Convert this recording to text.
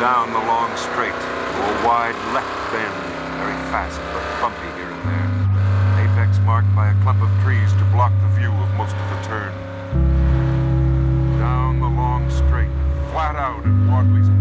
Down the long straight to a wide left bend, very fast but bumpy here and there. Apex marked by a clump of trees to block the view of most of the turn. Down the long straight, flat out at Wadley's